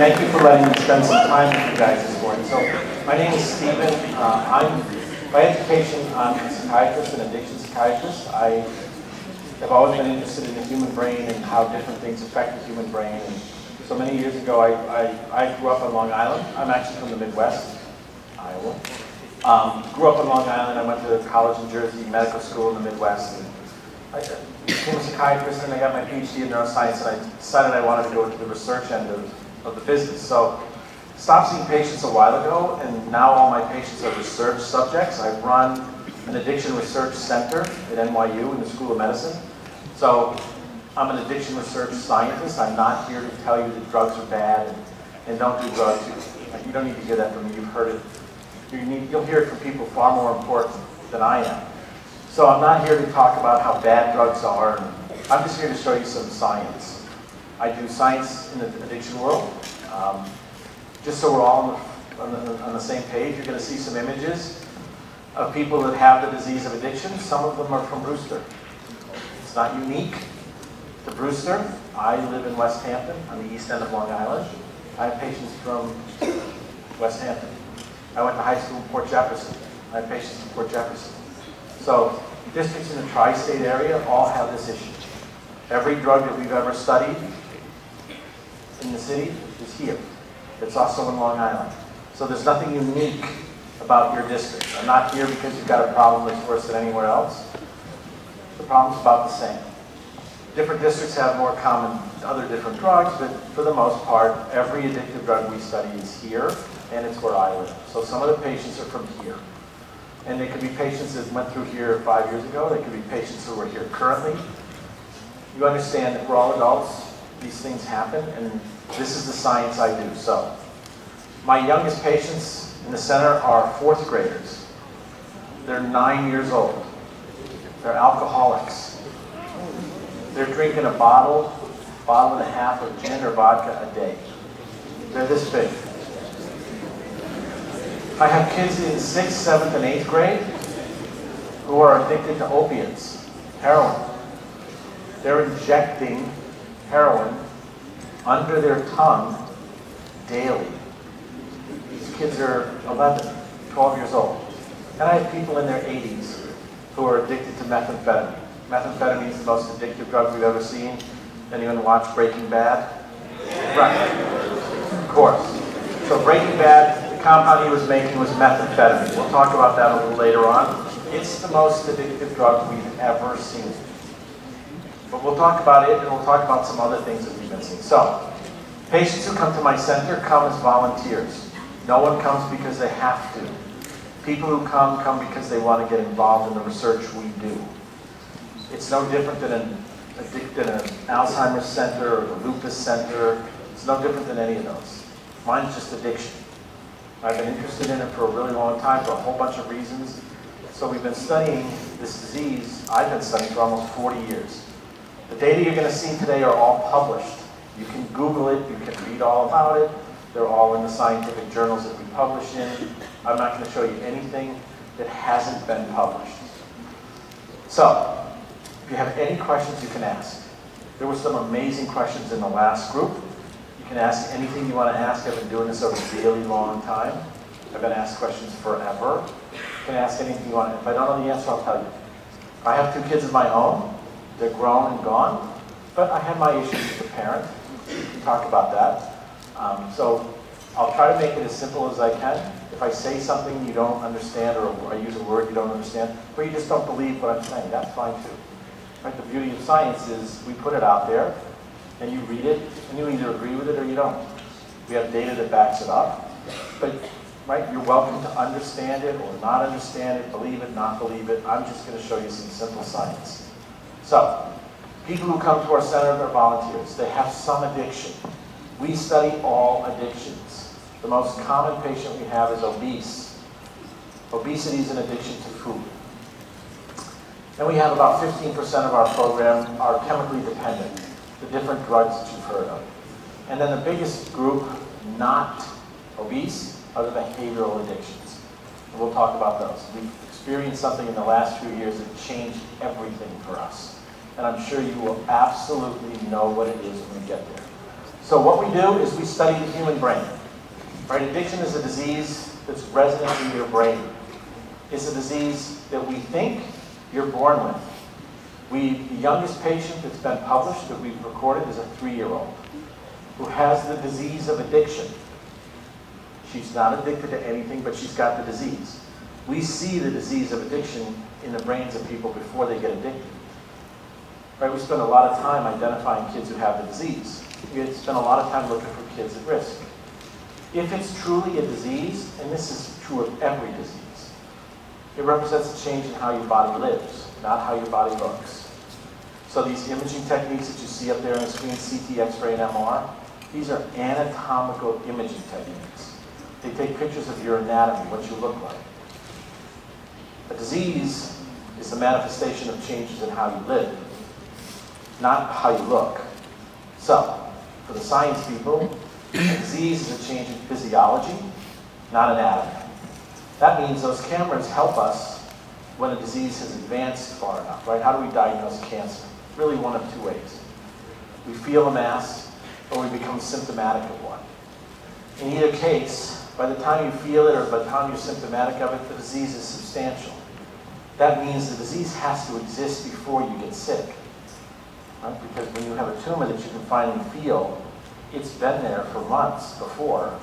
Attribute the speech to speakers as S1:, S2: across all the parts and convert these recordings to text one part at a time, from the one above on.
S1: Thank you for letting me spend some time with you guys this morning. So, my name is Stephen. Uh, I'm, by education, I'm a psychiatrist and addiction psychiatrist. I have always been interested in the human brain and how different things affect the human brain. And so many years ago, I, I, I grew up on Long Island. I'm actually from the Midwest, Iowa. Um, grew up on Long Island. I went to college in Jersey, medical school in the Midwest. And I became a psychiatrist and I got my PhD in neuroscience and I decided I wanted to go into the research end of of the business. So stopped seeing patients a while ago, and now all my patients are research subjects. I run an addiction research center at NYU in the School of Medicine. So I'm an addiction research scientist. I'm not here to tell you that drugs are bad and, and don't do drugs. You don't need to hear that from me. You've heard it. You need, you'll hear it from people far more important than I am. So I'm not here to talk about how bad drugs are. I'm just here to show you some science. I do science in the addiction world. Um, just so we're all on the, on, the, on the, same page, you're going to see some images of people that have the disease of addiction. Some of them are from Brewster. It's not unique to Brewster. I live in West Hampton on the east end of Long Island. I have patients from West Hampton. I went to high school in Port Jefferson. I have patients in Port Jefferson. So districts in the tri-state area all have this issue. Every drug that we've ever studied in the city is here. It's also in Long Island. So there's nothing unique about your district. I'm not here because you've got a problem that's worse than anywhere else. The problem's about the same. Different districts have more common other different drugs, but for the most part, every addictive drug we study is here, and it's where I live. So some of the patients are from here. And they could be patients that went through here five years ago. They could be patients who are here currently. You understand that we're all adults these things happen, and this is the science I do. So, my youngest patients in the center are fourth graders. They're nine years old. They're alcoholics. They're drinking a bottle, bottle and a half of gin or vodka a day. They're this big. I have kids in sixth, seventh, and eighth grade who are addicted to opiates, heroin. They're injecting heroin under their tongue daily. These kids are 11, 12 years old. And I have people in their 80s who are addicted to methamphetamine. Methamphetamine is the most addictive drug we've ever seen. Anyone watch Breaking Bad? Right. Of course. So Breaking Bad, the compound he was making was methamphetamine. We'll talk about that a little later on. It's the most addictive drug we've ever seen. But we'll talk about it and we'll talk about some other things that we've been seeing. So, patients who come to my center come as volunteers. No one comes because they have to. People who come, come because they want to get involved in the research we do. It's no different than an, than an Alzheimer's center or the lupus center. It's no different than any of those. Mine's just addiction. I've been interested in it for a really long time for a whole bunch of reasons. So we've been studying this disease, I've been studying for almost 40 years. The data you're going to see today are all published. You can Google it, you can read all about it. They're all in the scientific journals that we publish in. I'm not going to show you anything that hasn't been published. So, if you have any questions, you can ask. There were some amazing questions in the last group. You can ask anything you want to ask. I've been doing this over a really long time. I've been asked questions forever. You can ask anything you want. If I don't know the answer, I'll tell you. I have two kids of my own. They're grown and gone. But I had my issues with the parent. We can talk about that. Um, so I'll try to make it as simple as I can. If I say something you don't understand or I use a word you don't understand, or you just don't believe what I'm saying, that's fine too. Right? The beauty of science is we put it out there and you read it and you either agree with it or you don't. We have data that backs it up. But right, you're welcome to understand it or not understand it, believe it, not believe it. I'm just going to show you some simple science. So, people who come to our center are volunteers. They have some addiction. We study all addictions. The most common patient we have is obese. Obesity is an addiction to food. And we have about 15% of our program are chemically dependent, the different drugs that you've heard of. And then the biggest group, not obese, are the behavioral addictions. And we'll talk about those. We've experienced something in the last few years that changed everything for us and I'm sure you will absolutely know what it is when we get there. So what we do is we study the human brain. Right? Addiction is a disease that's resident in your brain. It's a disease that we think you're born with. We, the youngest patient that's been published that we've recorded is a three-year-old who has the disease of addiction. She's not addicted to anything, but she's got the disease. We see the disease of addiction in the brains of people before they get addicted. Right? We spend a lot of time identifying kids who have the disease. We spend a lot of time looking for kids at risk. If it's truly a disease, and this is true of every disease, it represents a change in how your body lives, not how your body looks. So these imaging techniques that you see up there on the screen, CT, X-ray, and MR, these are anatomical imaging techniques. They take pictures of your anatomy, what you look like. A disease is the manifestation of changes in how you live, not how you look. So, for the science people, a disease is a change in physiology, not anatomy. That means those cameras help us when a disease has advanced far enough, right? How do we diagnose cancer? Really one of two ways. We feel a mass, or we become symptomatic of one. In either case, by the time you feel it or by the time you're symptomatic of it, the disease is substantial. That means the disease has to exist before you get sick. Right? Because when you have a tumor that you can finally feel, it's been there for months before.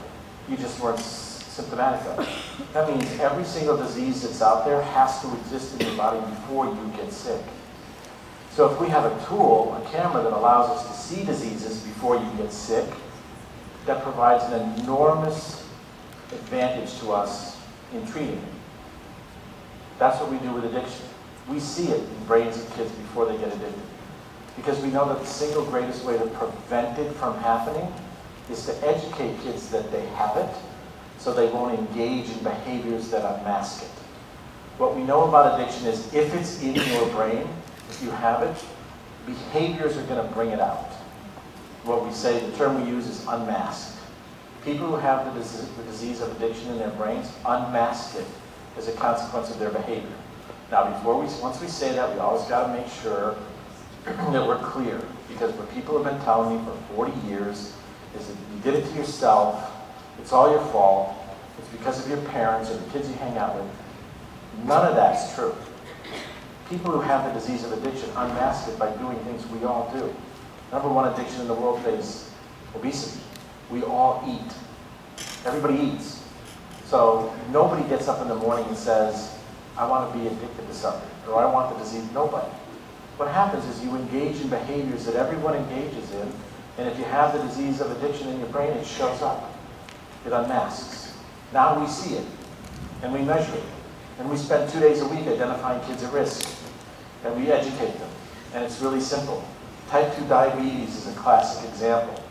S1: You just weren't symptomatic of it. That means every single disease that's out there has to exist in your body before you get sick. So if we have a tool, a camera that allows us to see diseases before you get sick, that provides an enormous advantage to us in treating it. That's what we do with addiction. We see it in brains of kids before they get addicted. Because we know that the single greatest way to prevent it from happening is to educate kids that they have it so they won't engage in behaviors that unmask it. What we know about addiction is if it's in your brain, if you have it, behaviors are going to bring it out. What we say, the term we use is unmasked. People who have the disease, of addiction in their brains unmask it as a consequence of their behavior. Now, before we, once we say that, we always got to make sure that we're clear. Because what people have been telling me for 40 years is that you did it to yourself, it's all your fault, it's because of your parents or the kids you hang out with. None of that's true. People who have the disease of addiction unmask it by doing things we all do. Number one addiction in the world is obesity. We all eat. Everybody eats. So nobody gets up in the morning and says, I want to be addicted to something, or I want the disease. Nobody. What happens is you engage in behaviors that everyone engages in, and if you have the disease of addiction in your brain, it shows up. It unmasks. Now we see it, and we measure it. And we spend two days a week identifying kids at risk, and we educate them. And it's really simple. Type 2 diabetes is a classic example.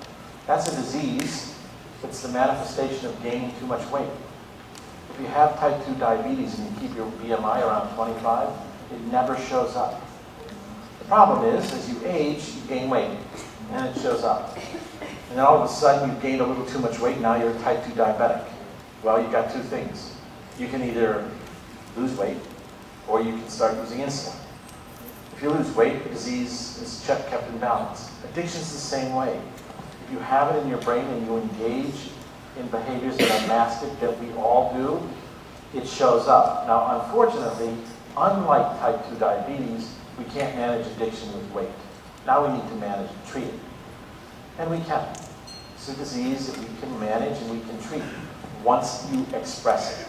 S1: That's a disease. It's the manifestation of gaining too much weight. If you have type 2 diabetes and you keep your BMI around 25, it never shows up. The problem is, as you age, you gain weight, and it shows up. And then all of a sudden, you've gained a little too much weight, now you're a type 2 diabetic. Well, you've got two things. You can either lose weight, or you can start using insulin. If you lose weight, the disease is kept in balance. Addiction is the same way. If you have it in your brain and you engage in behaviors that are mastic that we all do, it shows up. Now, unfortunately, unlike type 2 diabetes, we can't manage addiction with weight. Now we need to manage and treat it. And we can. It's a disease that we can manage and we can treat once you express it.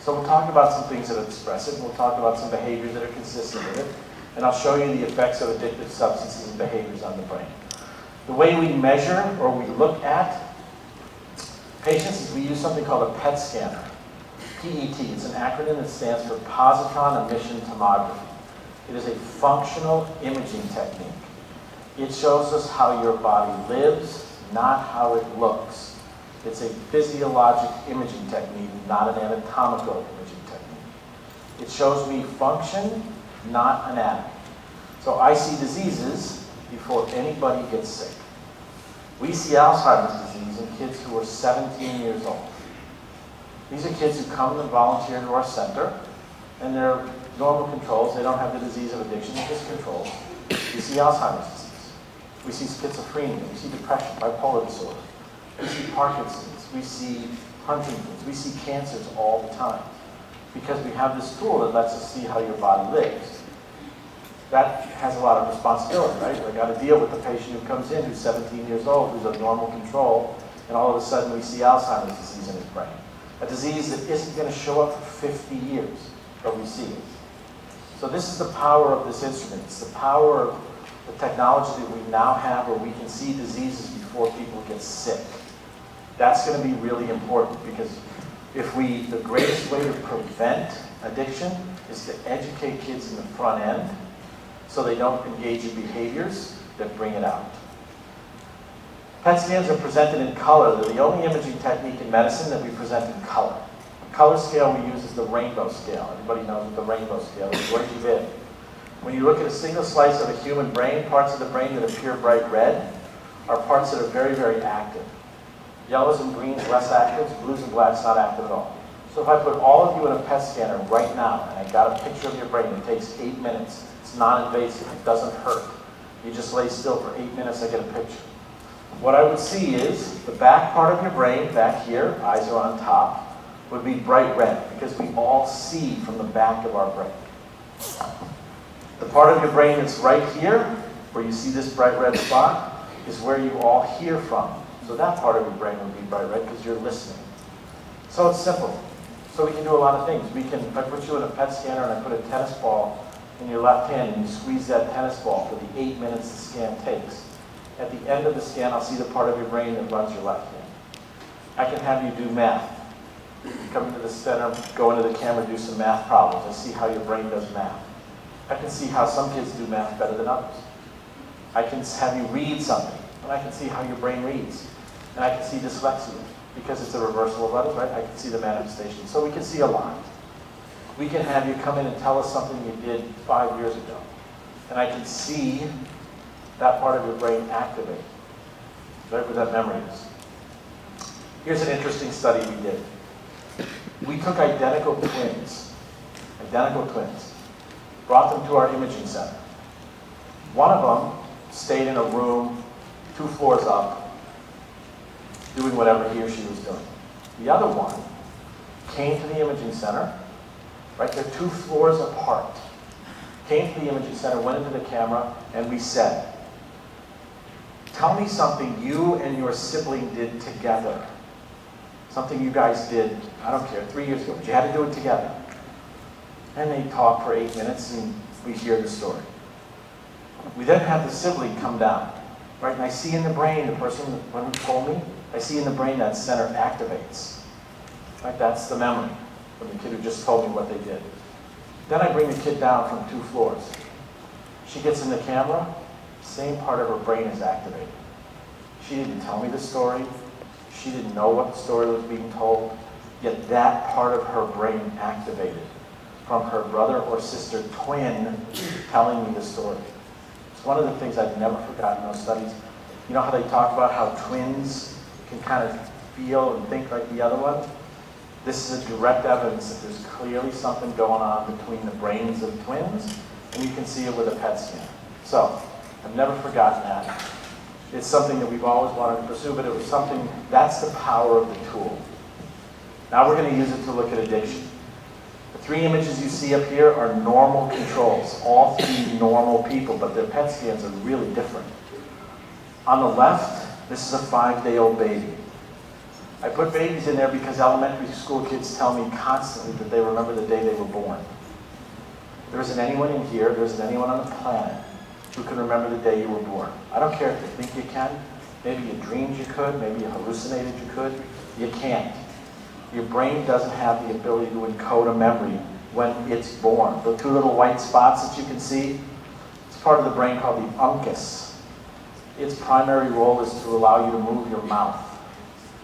S1: So we'll talk about some things that express it, and we'll talk about some behaviors that are consistent with it, and I'll show you the effects of addictive substances and behaviors on the brain. The way we measure or we look at patients is we use something called a PET scanner. PET, it's an acronym that stands for positron emission tomography. It is a functional imaging technique. It shows us how your body lives, not how it looks. It's a physiologic imaging technique, not an anatomical imaging technique. It shows me function, not anatomy. So I see diseases before anybody gets sick. We see Alzheimer's disease in kids who are 17 years old. These are kids who come and volunteer to our center, and they're normal controls. They don't have the disease of addiction, they're just controls. We see Alzheimer's disease. We see schizophrenia, we see depression, bipolar disorder, we see Parkinson's, we see Huntington's, we see cancers all the time because we have this tool that lets us see how your body lives. That has a lot of responsibility, right? I got to deal with the patient who comes in who's 17 years old, who's of normal control, and all of a sudden we see Alzheimer's disease in his brain. A disease that isn't going to show up for 50 years, but we see it. So this is the power of this instrument. It's the power of the technology that we now have where we can see diseases before people get sick. That's going to be really important because if we, the greatest way to prevent addiction is to educate kids in the front end so they don't engage in behaviors that bring it out. PET scans are presented in color. They're the only imaging technique in medicine that we present in color. The color scale we use is the rainbow scale. Everybody knows what the rainbow scale is. What you did. When you look at a single slice of a human brain, parts of the brain that appear bright red are parts that are very, very active. Yellows and greens less active, blues and blacks not active at all. So if I put all of you in a PET scanner right now, and I got a picture of your brain, it takes eight minutes. It's non-invasive, it doesn't hurt. You just lay still for eight minutes, I get a picture. What I would see is the back part of your brain, back here, eyes are on top, would be bright red because we all see from the back of our brain. The part of your brain that's right here, where you see this bright red spot, is where you all hear from. So that part of your brain would be bright red because you're listening. So it's simple. So we can do a lot of things. We can, if I put you in a PET scanner and I put a tennis ball in your left hand and you squeeze that tennis ball for the eight minutes the scan takes, at the end of the scan, I'll see the part of your brain that runs your left hand. I can have you do math. Come into the center, go into the camera, do some math problems, and see how your brain does math. I can see how some kids do math better than others. I can have you read something, and I can see how your brain reads. And I can see dyslexia, because it's a reversal of letters, right? I can see the manifestation. So we can see a lot. We can have you come in and tell us something you did five years ago. And I can see that part of your brain activate, right where that memory is. Here's an interesting study we did. We took identical twins, identical twins, brought them to our imaging center. One of them stayed in a room two floors up, doing whatever he or she was doing. The other one came to the imaging center, right? They're two floors apart. Came to the imaging center, went into the camera, and we said, tell me something you and your sibling did together. Something you guys did, I don't care, three years ago, but you had to do it together. And they talk for eight minutes and we hear the story. We then have the sibling come down, right? And I see in the brain, the person when told me, I see in the brain that center activates. Right? That's the memory from the kid who just told me what they did. Then I bring the kid down from two floors. She gets in the camera, same part of her brain is activated. She didn't tell me the story. She didn't know what the story was being told. Yet that part of her brain activated from her brother or sister twin telling me the story. It's one of the things I've never forgotten those studies. You know how they talk about how twins can kind of feel and think like the other one? This is a direct evidence that there's clearly something going on between the brains of twins, and you can see it with a PET scan. So, I've never forgotten that. It's something that we've always wanted to pursue, but it was something, that's the power of the tool. Now we're going to use it to look at addiction. The three images you see up here are normal controls, all three normal people, but their PET scans are really different. On the left, this is a five-day-old baby. I put babies in there because elementary school kids tell me constantly that they remember the day they were born. There isn't anyone in here, there isn't anyone on the planet who can remember the day you were born. I don't care if you think you can. Maybe you dreamed you could, maybe you hallucinated you could. You can't. Your brain doesn't have the ability to encode a memory when it's born. The two little white spots that you can see, it's part of the brain called the uncus. Its primary role is to allow you to move your mouth.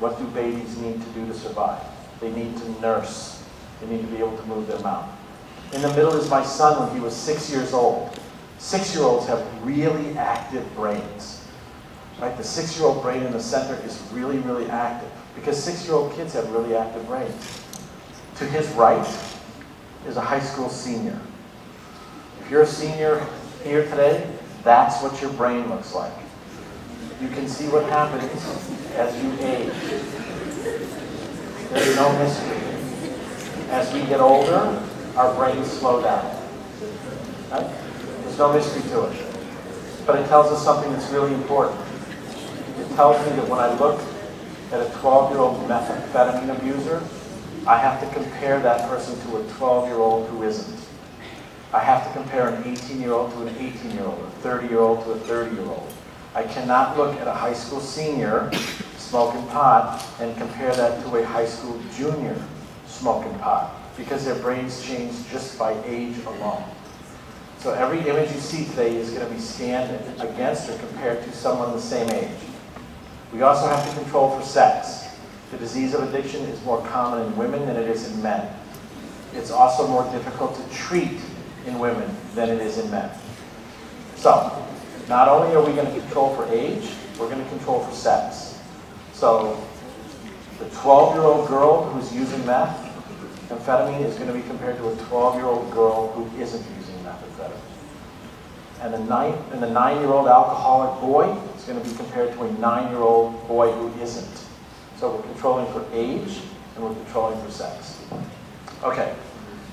S1: What do babies need to do to survive? They need to nurse. They need to be able to move their mouth. In the middle is my son when he was six years old. Six-year-olds have really active brains. Right? The six-year-old brain in the center is really, really active because six-year-old kids have really active brains. To his right is a high school senior. If you're a senior here today, that's what your brain looks like. You can see what happens as you age. There's no mystery. As we get older, our brains slow down. Right? There's no mystery to it. But it tells us something that's really important. It tells me that when I look at a 12-year-old methamphetamine abuser, I have to compare that person to a 12-year-old who isn't. I have to compare an 18-year-old to an 18-year-old, a 30-year-old to a 30-year-old. I cannot look at a high school senior smoking pot and compare that to a high school junior smoking pot because their brains change just by age alone. So every image you see today is going to be scanned against or compared to someone the same age. We also have to control for sex. The disease of addiction is more common in women than it is in men. It's also more difficult to treat in women than it is in men. So, not only are we going to control for age, we're going to control for sex. So, the 12-year-old girl who's using meth, amphetamine, is going to be compared to a 12-year-old girl who isn't using methamphetamine. And the nine and the nine-year-old alcoholic boy is going to be compared to a nine-year-old boy who isn't. So we're controlling for age and we're controlling for sex. Okay.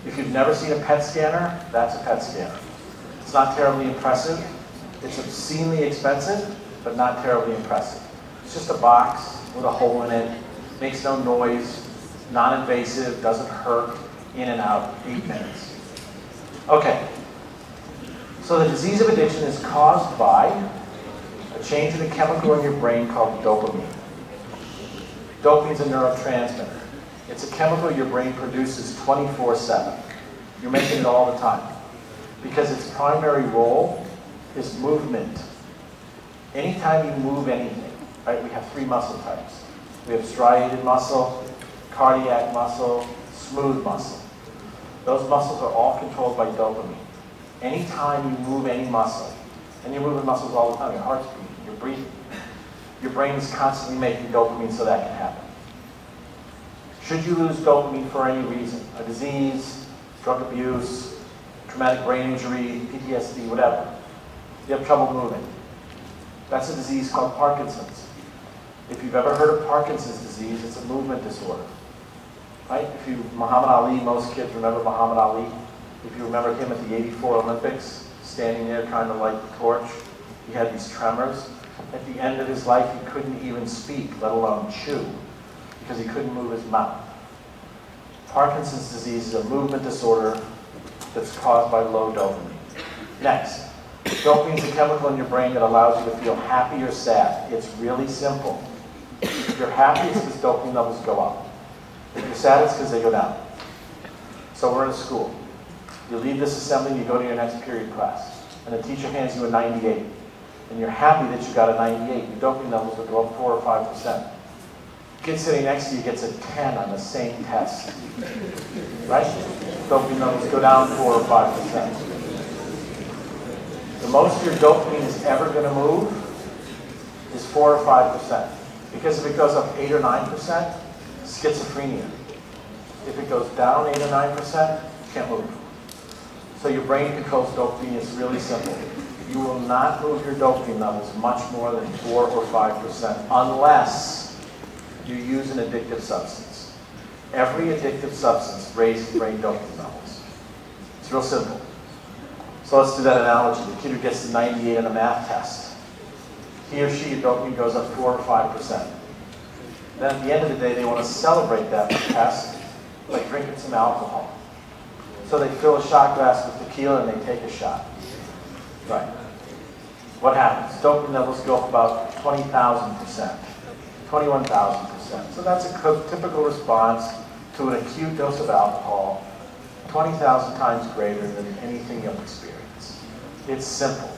S1: If you've never seen a PET scanner, that's a PET scanner. It's not terribly impressive. It's obscenely expensive, but not terribly impressive. It's just a box with a hole in it, makes no noise, non-invasive, doesn't hurt, in and out, eight minutes. Okay, so the disease of addiction is caused by a change in a chemical in your brain called dopamine. Dopamine is a neurotransmitter. It's a chemical your brain produces 24-7. You're making it all the time. Because its primary role is movement. Anytime you move anything, right, we have three muscle types. We have striated muscle, cardiac muscle, smooth muscle. Those muscles are all controlled by dopamine. Anytime you move any muscle, and you're moving muscles all the time, your heart's beating, you're breathing, your brain is constantly making dopamine so that can happen. Should you lose dopamine for any reason, a disease, drug abuse, traumatic brain injury, PTSD, whatever, you have trouble moving. That's a disease called Parkinson's. If you've ever heard of Parkinson's disease, it's a movement disorder. Right? If you, Muhammad Ali, most kids remember Muhammad Ali. If you remember him at the 84 Olympics, standing there trying to light the torch, he had these tremors. At the end of his life, he couldn't even speak, let alone chew, because he couldn't move his mouth. Parkinson's disease is a movement disorder that's caused by low dopamine. Next, Dopamine is a chemical in your brain that allows you to feel happy or sad. It's really simple. If you're happy, it's because dopamine levels go up. If you're sad, it's because they go down. So we're in a school. You leave this assembly, and you go to your next period class, and the teacher hands you a 98. And you're happy that you got a 98. Your dopamine levels will go up 4 or 5%. Kid sitting next to you gets a 10 on the same test. Right? Dopamine levels go down 4 or 5%. The most your dopamine is ever going to move is 4 or 5%. Because if it goes up 8 or 9%, schizophrenia. If it goes down 8 or 9%, can't move. So your brain controls dopamine. It's really simple. You will not move your dopamine levels much more than 4 or 5% unless you use an addictive substance. Every addictive substance raises brain dopamine levels. It's real simple. So let's do that analogy. The kid who gets the 98 on a math test, he or she, dopamine goes up 4 or 5%. Then at the end of the day, they want to celebrate that test by drinking some alcohol. So they fill a shot glass with tequila and they take a shot. Right. What happens? Dopamine levels go up about 20,000%, 21,000%. So that's a typical response to an acute dose of alcohol, 20,000 times greater than anything you'll experience. It's simple.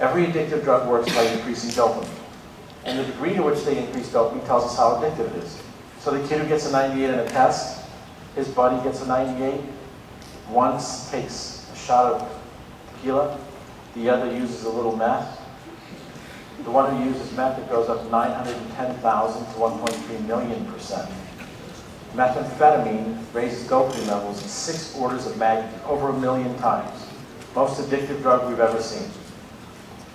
S1: Every addictive drug works by increasing dopamine. And the degree to which they increase dopamine tells us how addictive it is. So the kid who gets a 98 in a test, his buddy gets a 98, one takes a shot of tequila, the other uses a little meth. The one who uses meth, it goes up 910,000 to 1.3 million percent. Methamphetamine raises dopamine levels six orders of magnitude, over a million times. Most addictive drug we've ever seen.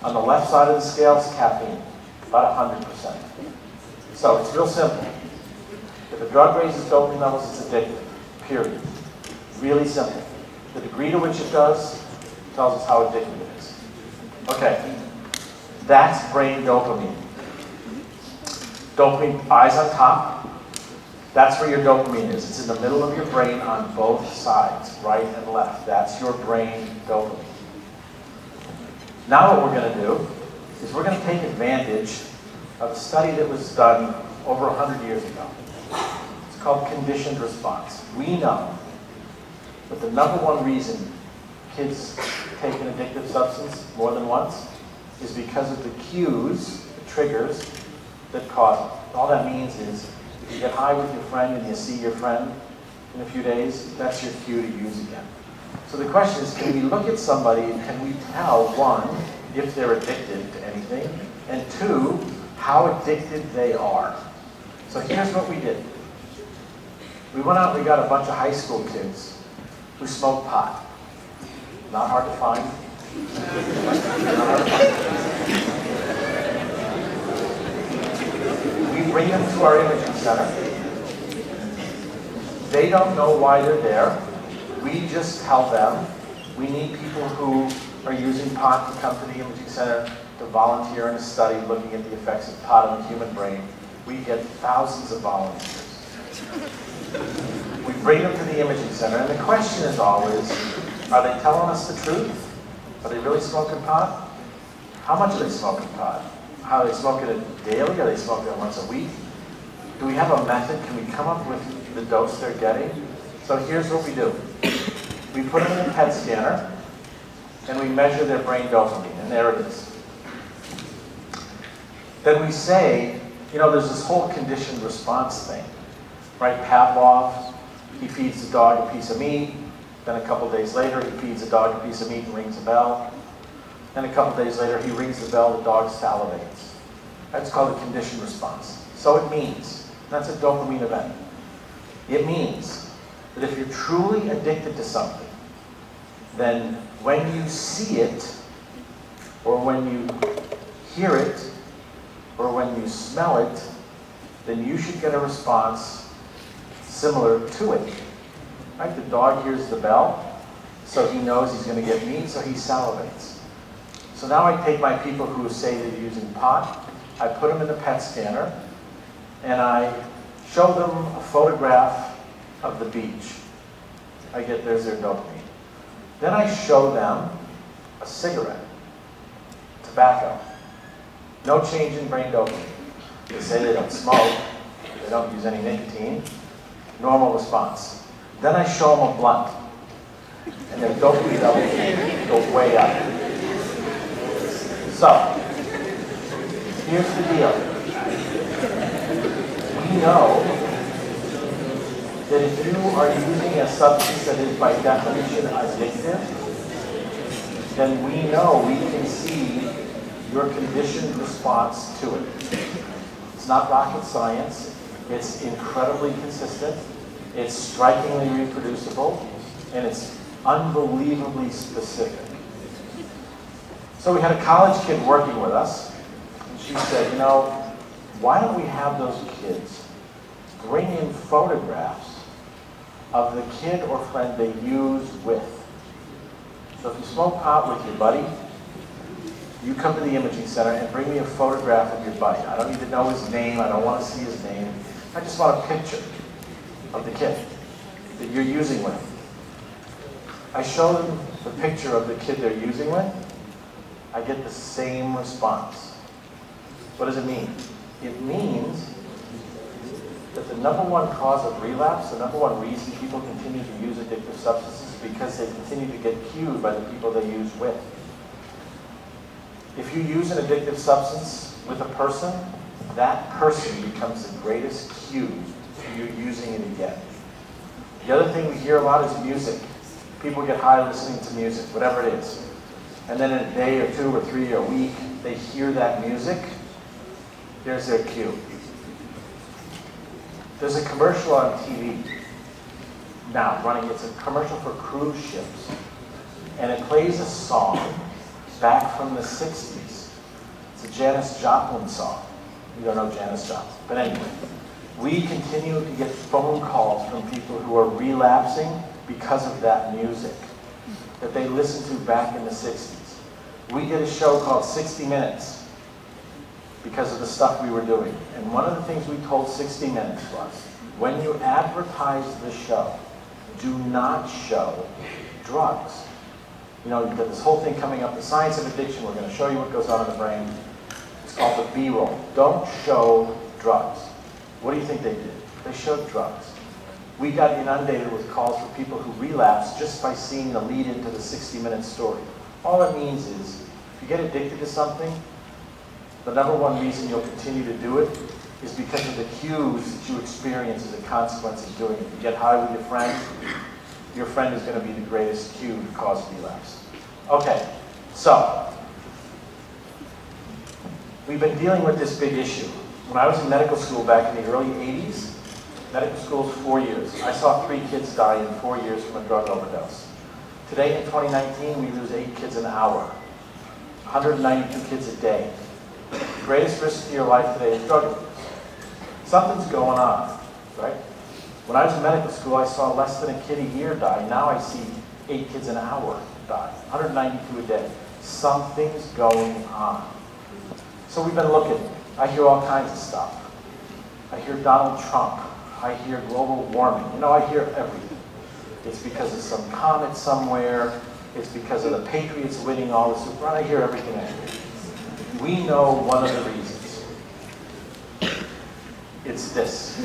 S1: On the left side of the scale is caffeine. about 100%. So it's real simple. If a drug raises dopamine levels, it's addictive, period. Really simple. The degree to which it does tells us how addictive it is. Okay, that's brain dopamine. Dopamine, eyes on top, that's where your dopamine is. It's in the middle of your brain on both sides, right and left. That's your brain dopamine. Now what we're going to do is we're going to take advantage of a study that was done over 100 years ago. It's called conditioned response. We know that the number one reason kids take an addictive substance more than once is because of the cues, the triggers, that cause it. All that means is if you get high with your friend and you see your friend in a few days, that's your cue to use again. So the question is, can we look at somebody and can we tell, one, if they're addicted to anything, and two, how addicted they are. So here's what we did. We went out and we got a bunch of high school kids who smoked pot. Not hard to find. We bring them to our imaging center. They don't know why they're there. We just tell them we need people who are using pot to come to the imaging center to volunteer in a study looking at the effects of pot on the human brain. We get thousands of volunteers. We bring them to the imaging center, and the question is always, are they telling us the truth? Are they really smoking pot? How much are they smoking pot? How they smoking it daily? Are they smoking it once a week? Do we have a method? Can we come up with the dose they're getting? So here's what we do. We put them in a PET scanner, and we measure their brain dopamine, and there it is. Then we say, you know, there's this whole conditioned response thing, right? Pavlov, he feeds the dog a piece of meat, then a couple days later he feeds the dog a piece of meat and rings a bell. Then a couple days later he rings the bell, the dog salivates. That's called a conditioned response. So it means, that's a dopamine event. It means that if you're truly addicted to something, then when you see it, or when you hear it, or when you smell it, then you should get a response similar to it. Right? The dog hears the bell, so he knows he's going to get meat, so he salivates. So now I take my people who say they're using pot, I put them in the PET scanner, and I show them a photograph of the beach. I get, there's their dopamine. Then I show them a cigarette, tobacco. No change in brain dopamine. They say they don't smoke, they don't use any nicotine. Normal response. Then I show them a blunt, and their dopamine levels go way up. So, here's the deal. We know that if you are using a substance that is by definition addictive, then we know we can see your conditioned response to it. It's not rocket science. It's incredibly consistent. It's strikingly reproducible. And it's unbelievably specific. So we had a college kid working with us. And she said, you know, why don't we have those kids bring in photographs of the kid or friend they use with? So if you smoke pot with your buddy, you come to the imaging center and bring me a photograph of your buddy. I don't need to know his name. I don't want to see his name. I just want a picture of the kid that you're using with. I show them the picture of the kid they're using with. I get the same response. What does it mean? It means that the number one cause of relapse, the number one reason people continue to use addictive substances is because they continue to get cued by the people they use with. If you use an addictive substance with a person, that person becomes the greatest cue to you using it again. The other thing we hear a lot is music. People get high listening to music, whatever it is. And then in a day or two or three or a week, they hear that music. There's their cue. There's a commercial on TV now running. It's a commercial for cruise ships. And it plays a song back from the 60s. It's It's a Janis Joplin song. You don't know Janis Joplin. But anyway, we continue to get phone calls from people who are relapsing because of that music that they listened to back in the 60s. We did a show called 60 Minutes because of the stuff we were doing. And one of the things we told 60 Minutes was, when you advertise the show, do not show drugs. You know, you've got this whole thing coming up, the science of addiction, we're going to show you what goes on in the brain. It's called the B-roll. Don't show drugs. What do you think they did? They showed drugs. We got inundated with calls for people who relapsed just by seeing the lead into the 60-minute story. All it means is, if you get addicted to something, the number one reason you'll continue to do it is because of the cues that you experience as a consequence of doing it. If You get high with your friend, your friend is going to be the greatest cue to cause relapse. Okay, so we've been dealing with this big issue. When I was in medical school back in the early 80s, medical school is four years. I saw three kids die in four years from a drug overdose. Today in 2019, we lose eight kids an hour, 192 kids a day. The greatest risk to your life today is drug abuse. Something's going on, right? When I was in medical school, I saw less than a kid a year die. Now I see eight kids an hour die, 192 a day. Something's going on. So we've been looking. I hear all kinds of stuff. I hear Donald Trump. I hear global warming. You know, I hear everything. It's because of some comet somewhere. It's because of the Patriots winning all the Super. Bowl. I hear everything I hear. We know one of the reasons. It's this.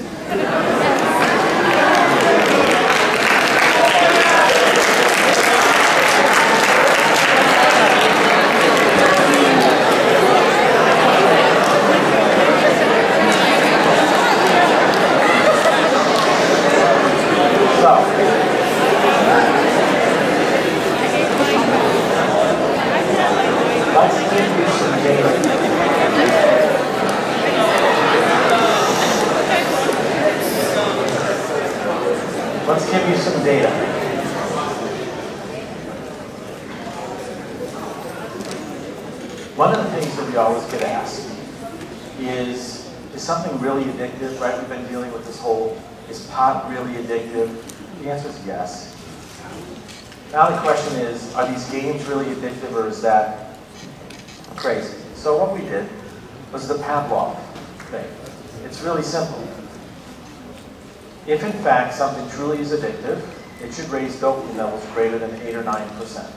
S1: Now the question is, are these games really addictive or is that crazy? So what we did was the Pavlov thing. It's really simple. If in fact something truly is addictive, it should raise dopamine levels greater than 8 or 9%.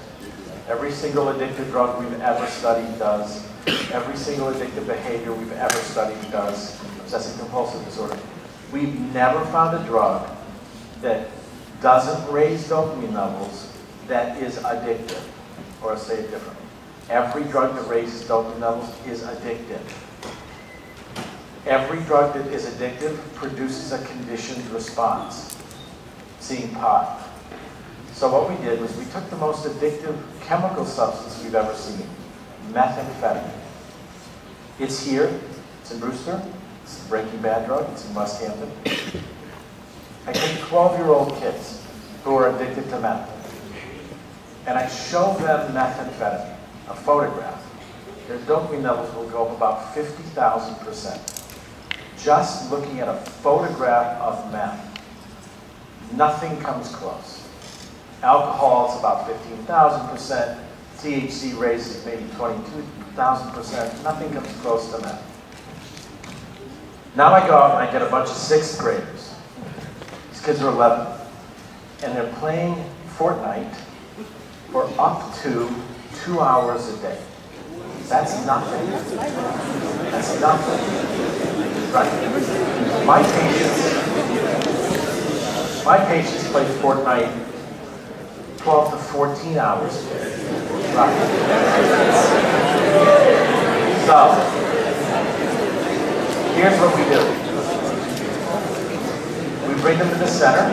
S1: Every single addictive drug we've ever studied does. Every single addictive behavior we've ever studied does. Obsessive compulsive disorder. We've never found a drug that doesn't raise dopamine levels that is addictive, or say it differently. Every drug that raises dopamine levels is addictive. Every drug that is addictive produces a conditioned response. Seeing pot. So what we did was we took the most addictive chemical substance we've ever seen, methamphetamine. It's here, it's in Brewster, it's the Breaking Bad drug, it's in West Hampton. I take 12-year-old kids who are addicted to meth and I show them methamphetamine, a photograph, their dopamine levels will go up about 50,000%. Just looking at a photograph of meth, nothing comes close. Alcohol is about 15,000%, THC raises maybe 22,000%, nothing comes close to meth. Now I go out and I get a bunch of sixth graders. These kids are 11. And they're playing Fortnite for up to two hours a day. That's nothing. That's nothing. My patients, my patients play Fortnite 12 to 14 hours a. So, here's what we do. We bring them to the center.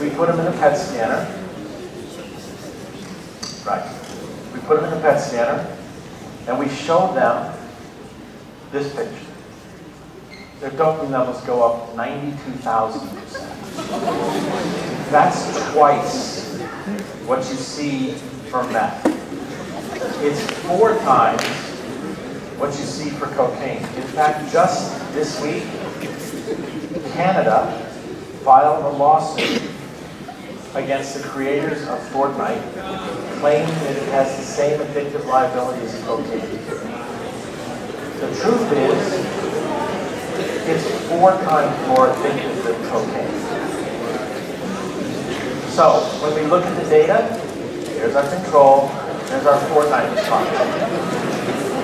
S1: We put them in a PET scanner. Right. We put them in the PET scanner, and we show them this picture. Their dopamine levels go up 92,000%. That's twice what you see for meth. It's four times what you see for cocaine. In fact, just this week, Canada filed a lawsuit against the creators of Fortnite, claiming that it has the same addictive liability as cocaine. The truth is, it's four times more addictive than cocaine. So, when we look at the data, here's our control, there's our Fortnite response.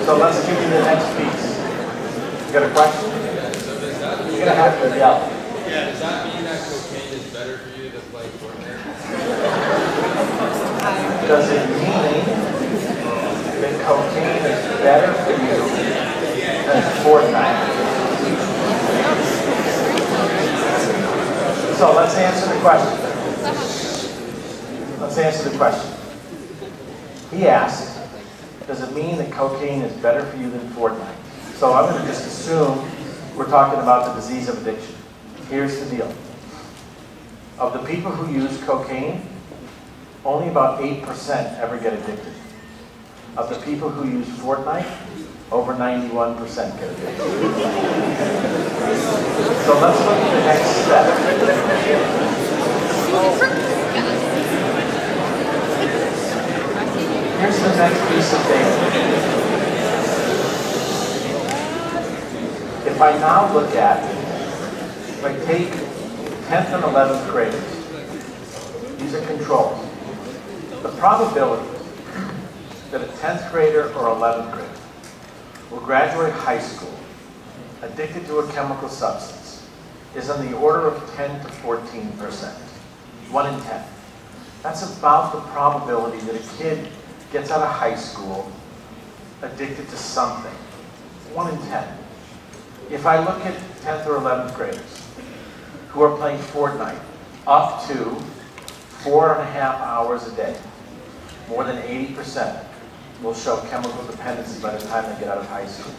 S1: So let's give you the next piece. You got a question? You're gonna have to yell.
S2: Yeah, does that mean that cocaine is better for you than play Fortnite?
S1: Does it mean that cocaine is better for you Fortnite? So let's answer the question. Let's answer the question. He asked, does it mean that cocaine is better for you than Fortnite? So I'm going to just assume we're talking about the disease of addiction. Here's the deal. Of the people who use cocaine, only about 8% ever get addicted. Of the people who use Fortnite, over 91% get addicted. So let's look at the next step. Here's the next piece of data. If I now look at, if I take 10th and 11th graders, these are controls. The probability that a 10th grader or 11th grader will graduate high school addicted to a chemical substance is on the order of 10 to 14 percent. 1 in 10. That's about the probability that a kid gets out of high school addicted to something. One in 10. If I look at 10th or 11th graders who are playing Fortnite up to four and a half hours a day, more than 80% will show chemical dependency by the time they get out of high school.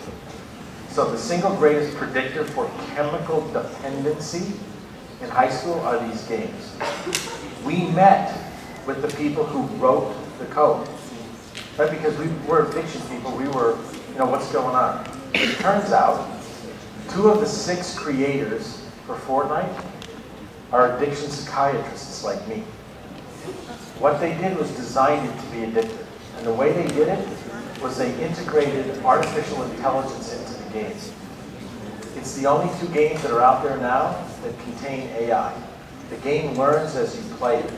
S1: So the single greatest predictor for chemical dependency in high school are these games. We met with the people who wrote the code right? Because we were addiction people, we were, you know, what's going on? It turns out, two of the six creators for Fortnite are addiction psychiatrists like me. What they did was designed it to be addictive. And the way they did it was they integrated artificial intelligence into the game. It's the only two games that are out there now that contain AI. The game learns as you play it.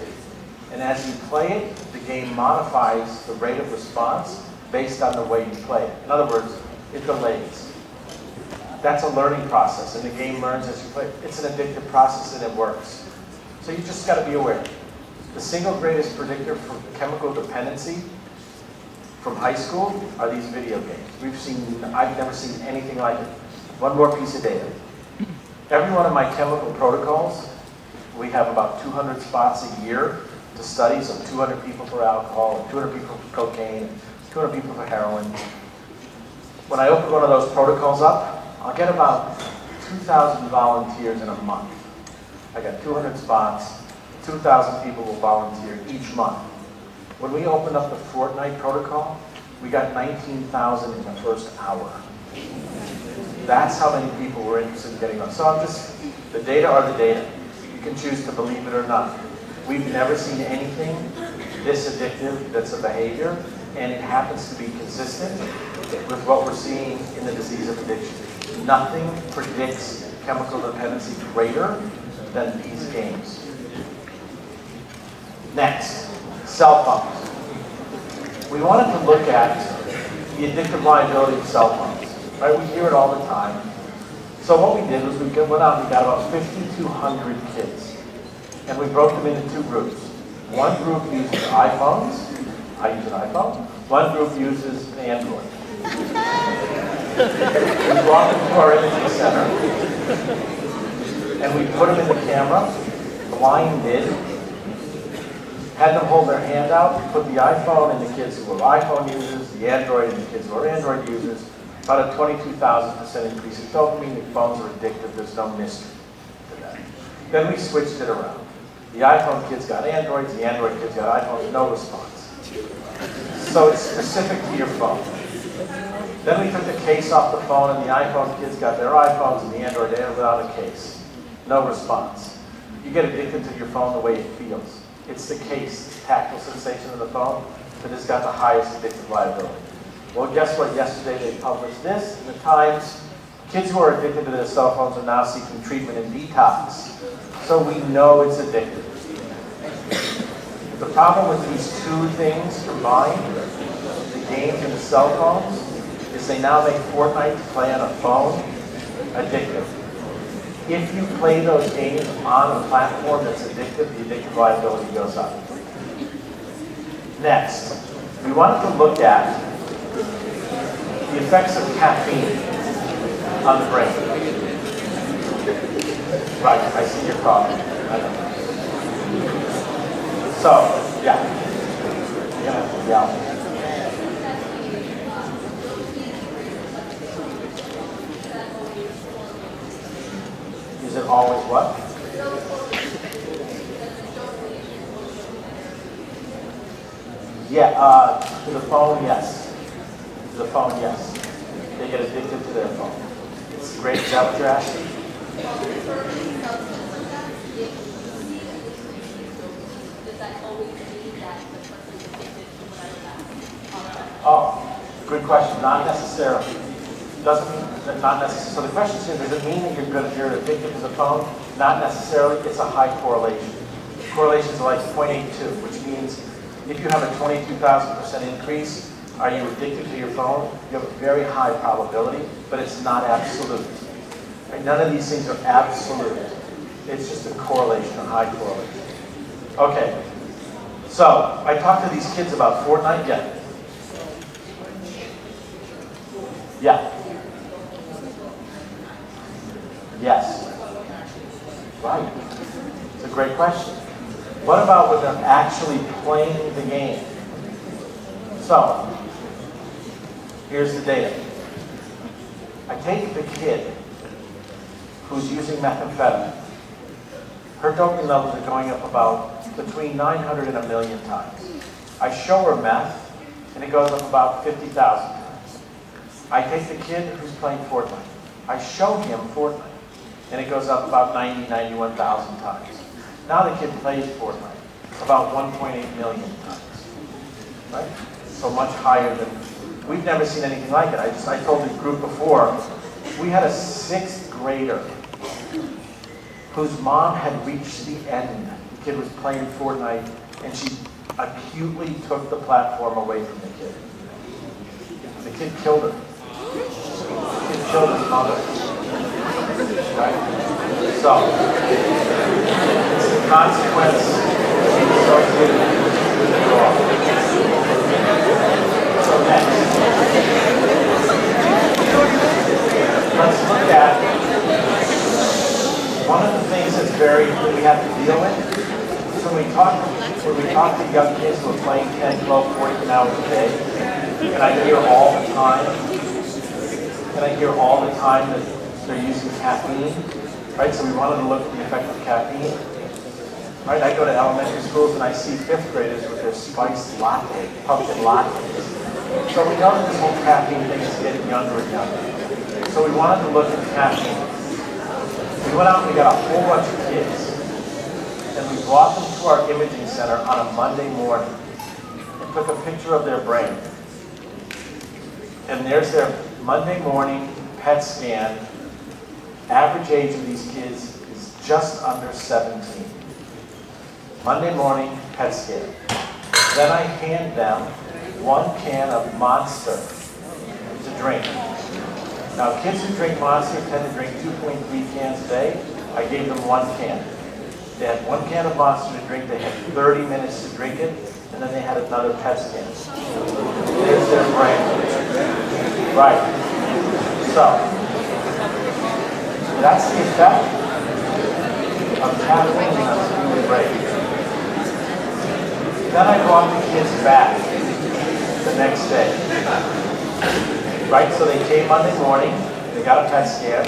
S1: And as you play it, the game modifies the rate of response based on the way you play it. In other words, it delays. That's a learning process, and the game learns as you play. It. It's an addictive process, and it works. So you just got to be aware. The single greatest predictor for chemical dependency from high school are these video games. We've seen, I've never seen anything like it. One more piece of data. Every one of my chemical protocols, we have about 200 spots a year to studies of 200 people for alcohol, 200 people for cocaine, 200 people for heroin. When I open one of those protocols up, I'll get about 2,000 volunteers in a month. I got 200 spots, 2,000 people will volunteer each month. When we opened up the Fortnite protocol, we got 19,000 in the first hour. That's how many people were interested in getting on. So I'm just, the data are the data. You can choose to believe it or not. We've never seen anything this addictive that's a behavior, and it happens to be consistent with what we're seeing in the disease of addiction. Nothing predicts chemical dependency greater than these games. Next, cell phones. We wanted to look at the addictive liability of cell phones. Right? We hear it all the time. So what we did was we went out and we got about 5,200 kids and we broke them into two groups. One group uses iPhones. I use an iPhone. One group uses an Android. we brought them to our imaging center, and we put them in the camera, blinded, had them hold their hand out, put the iPhone in the kids who were iPhone users, the Android in the kids who were Android users, about a 22,000% increase in dopamine. The phones are addictive. There's no mystery to that. Then we switched it around. The iPhone kids got Androids, the Android kids got iPhones, no response. So it's specific to your phone. Then we took the case off the phone, and the iPhone kids got their iPhones and the Android without a case. No response. You get addicted to your phone the way it feels. It's the case, tactile sensation of the phone, that has got the highest addictive liability. Well, guess what? Yesterday they published this in the Times. Kids who are addicted to their cell phones are now seeking treatment in detox. So we know it's addictive. The problem with these two things combined, the games and the cell phones, is they now make Fortnite to play on a phone addictive. If you play those games on a platform that's addictive, the addictive liability goes up. Next, we wanted to look at the effects of caffeine on the brain. Right, I see your problem. So, yeah. Yeah, yeah. Is it always what? Yeah, uh, to the phone, yes. To the phone, yes. They get addicted to their phone. It's great. Is that what you're asking? Oh, good question. Not necessarily. Doesn't not necessarily. So the question is, does it mean that you're good, you're addicted to the phone? Not necessarily. It's a high correlation. Correlations are like 0.82, which means if you have a 22,000% increase, are you addicted to your phone? You have a very high probability, but it's not absolute. Right? None of these things are absolute. It's just a correlation, a high correlation. Okay. So I talked to these kids about Fortnite. Yeah. Yeah. Yes. Right. It's a great question. What about with them actually playing the game? So, here's the data. I take the kid who's using methamphetamine. Her dopamine levels are going up about between 900 and a million times. I show her meth, and it goes up about 50,000 times. I take the kid who's playing Fortnite. I show him Fortnite, and it goes up about 90, 91,000 times. Now the kid plays Fortnite about 1.8 million times, right? So much higher than, we've never seen anything like it. I just, I told the group before, we had a sixth grader whose mom had reached the end. The kid was playing Fortnite, and she acutely took the platform away from the kid. The kid killed her. The kid killed his mother. Right? So, consequence associated with the law. So next, let's look at one of the things that's very that we have to deal with. So when we talk when we talk to young kids who are playing 10, 12, 14 hours a day, and I hear all the time, and I hear all the time that they're using caffeine, right? So we wanted to look at the effect of caffeine. Right, I go to elementary schools and I see fifth graders with their spiced latte, pumpkin lattes. So we know that this whole caffeine thing is getting younger and younger. So we wanted to look at caffeine. We went out and we got a whole bunch of kids and we brought them to our imaging center on a Monday morning and took a picture of their brain. And there's their Monday morning PET scan. Average age of these kids is just under 17. Monday morning PET scan. Then I hand them one can of Monster to drink. Now, kids who drink Monster tend to drink 2.3 cans a day. I gave them one can. They had one can of Monster to drink. They had 30 minutes to drink it, and then they had another PET scan. There's their brain. Right. So, that's the effect of on the human brain. Then I brought the kids back the next day. Right, so they came Monday morning, they got a PET scan,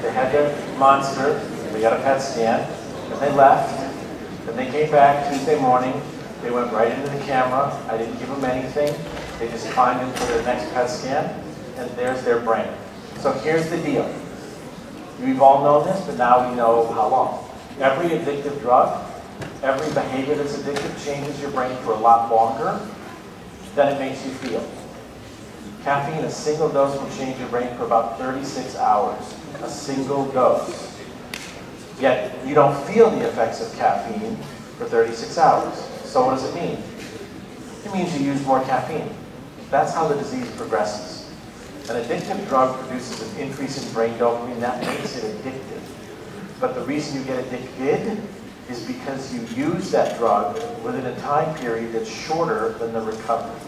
S1: they had their monster, they got a PET scan, then they left, then they came back Tuesday morning, They went right into the camera. I didn't give them anything. They just climbed in for their next PET scan, and there's their brain. So here's the deal. We've all known this, but now we know how long. Every addictive drug, every behavior that's addictive changes your brain for a lot longer than it makes you feel. Caffeine, a single dose will change your brain for about 36 hours. A single dose. Yet you don't feel the effects of caffeine for 36 hours. So what does it mean? It means you use more caffeine. That's how the disease progresses. An addictive drug produces an increase in brain dopamine that makes it addictive. But the reason you get addicted is because you use that drug within a time period that's shorter than the recovery.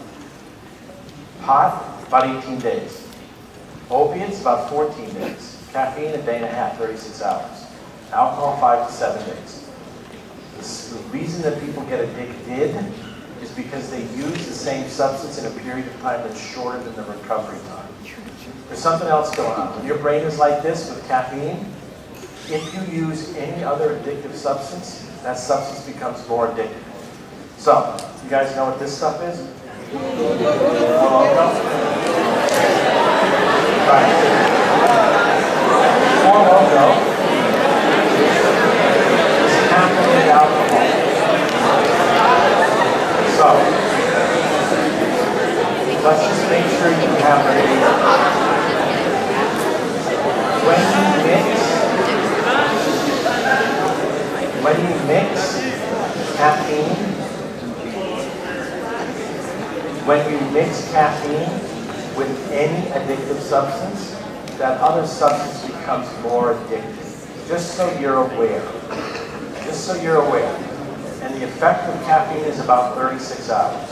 S1: Pot, about 18 days. Opiates, about 14 days. Caffeine, a day and a half, 36 hours. Alcohol, five to seven days. The reason that people get addicted is because they use the same substance in a period of time that's shorter than the recovery time. There's something else going on. When your brain is like this with caffeine, if you use any other addictive substance, that substance becomes more addictive. So, you guys know what this stuff is? Caffeinated alcohol. So, let's just make sure you have it. When you mix, when you mix caffeine, when you mix caffeine with any addictive substance, that other substance becomes more addictive. Just so you're aware. Just so you're aware. And the effect of caffeine is about 36 hours.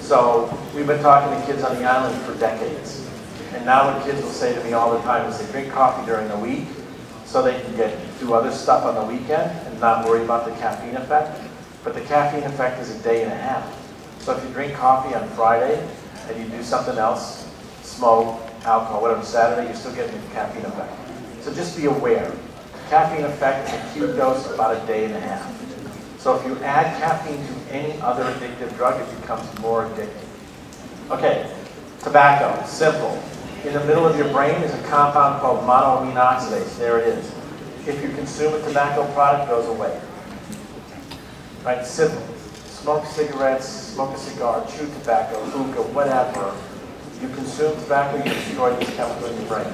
S1: So we've been talking to kids on the island for decades. Now what kids will say to me all the time is they drink coffee during the week so they can get do other stuff on the weekend and not worry about the caffeine effect. But the caffeine effect is a day and a half. So if you drink coffee on Friday and you do something else, smoke, alcohol, whatever, Saturday, you're still getting the caffeine effect. So just be aware. Caffeine effect, is a acute dose, about a day and a half. So if you add caffeine to any other addictive drug, it becomes more addictive. Okay, tobacco, simple. In the middle of your brain is a compound called monoamine oxidase. There it is. If you consume a tobacco product, it goes away. Right, simple smoke cigarettes, smoke a cigar, chew tobacco, hookah, whatever, you consume tobacco, you destroy this chemical in your brain.